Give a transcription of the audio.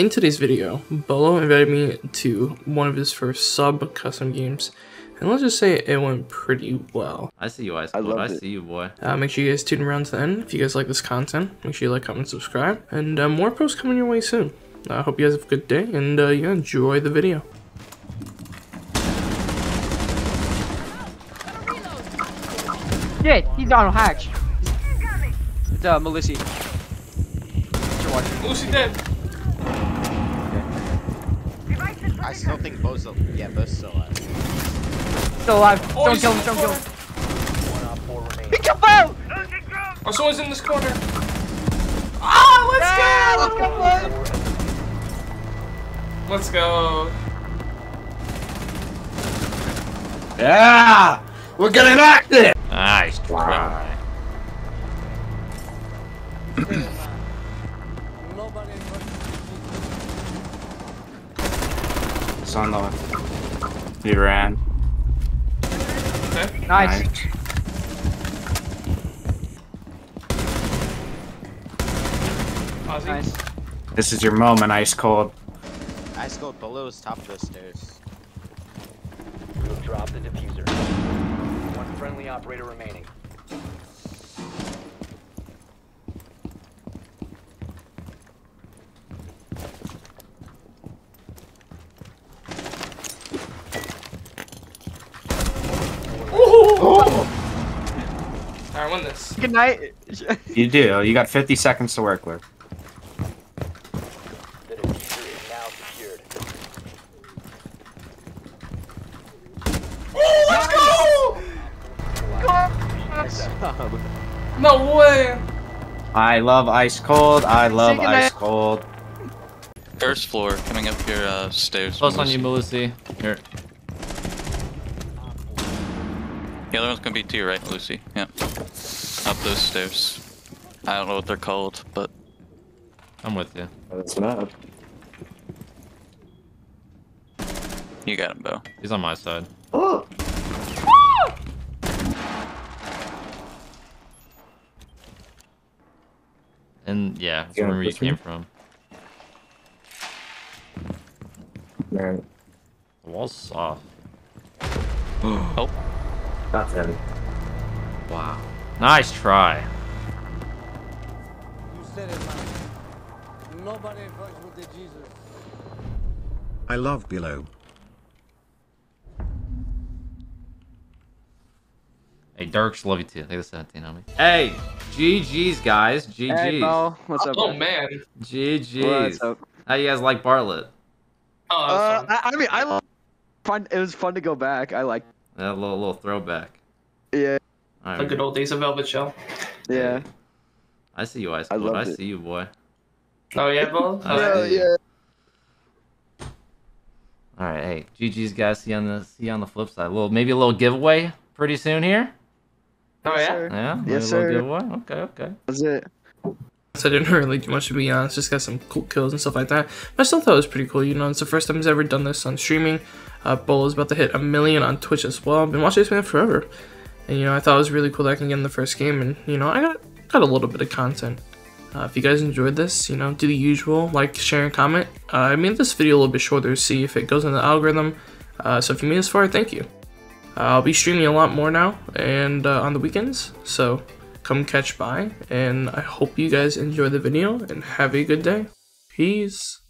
In today's video, Beaulo invited me to one of his first sub custom games, and let's just say it went pretty well. I see you, Ice I Cold. I, see you, boy. Uh, make sure you guys tune around to the end if you guys like this content. Make sure you like, comment, subscribe, and uh, more posts coming your way soon. I hope you guys have a good day, and uh, yeah, enjoy the video. Shit, he's on hatch. It's uh, Melissa. You're watching. Lucy dead. I still think Bo's still, yeah, Bo's still alive. Still alive. Oh, don't kill in him, don't kill him. corner. He jump out! Oh, someone's in this corner. Ah, Yeah, let's let's go! go, boys! Let's go. Yeah! We're gonna getting active! Nice try. it's on the... He ran. Okay. Nice. Ozzy. Nice. This is your moment, Ice Cold. Ice Cold below is top of the stairs. We'll drop the diffuser. One friendly operator remaining. Alright, win this. Good night. You do. You got 50 seconds to work with. The diffuser is now secured. No way. I love Ice Cold. I love Ice night. Cold. First floor, coming up your uh, stairs. Close on you, Melissa. Here. The other one's gonna be to your right, Lucy. Yeah. Up those stairs. I don't know what they're called, but I'm with you. That's not. you got him, Bo. He's on my side. And yeah, that's Yeah, where you came from. Man, The wall's soft. Oh, that's him. Wow. Nice try. You said it, man. Nobody fucks with the Jesus. I love Beaulo. Hey, Dirks, love you too. Take the 17 on me. Hey, GG's, guys. GG's. Hey, Bo. What's up? Oh man? man. GG's. What's up? How you guys like Bartlett? Oh, Uh. I, I mean, I love. Fun. It was fun to go back. I like. That little little throwback. Yeah. All the good old days of Velvet Shell. Yeah. I see you, Ice Cold. I, loved it. see you, boy. Oh yeah, Bo. I Uh, see. All right, hey, GG's, guys. See you on the see you on the flip side. A little maybe a little giveaway pretty soon here. oh yeah. Sir. Yeah. Yes, sir. Giveaway. Okay, okay. That's it. So I didn't really do much to be honest, just got some cool kills and stuff like that. But I still thought it was pretty cool, you know, it's the first time he's ever done this on streaming. Uh, Beaulo's about to hit a million on Twitch as well. I've been watching this man forever. And you know, I thought it was really cool that I can get in the first game and you know, I got got a little bit of content. Uh, if you guys enjoyed this, you know, do the usual, like, share, and comment. Uh, I made this video a little bit shorter to see if it goes in the algorithm. Uh, so if you made this far, thank you. Uh, I'll be streaming a lot more now and uh, on the weekends, so come catch by. And I hope you guys enjoy the video and have a good day. Peace.